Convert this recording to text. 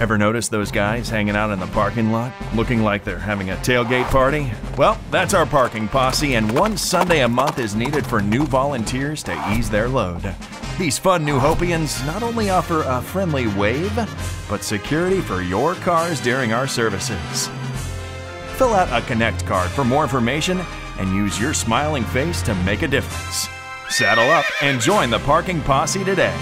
Ever notice those guys hanging out in the parking lot, looking like they're having a tailgate party? Well, that's our parking posse, and one Sunday a month is needed for new volunteers to ease their load. These fun New Hopians not only offer a friendly wave, but security for your cars during our services. Fill out a Connect card for more information and use your smiling face to make a difference. Saddle up and join the parking posse today.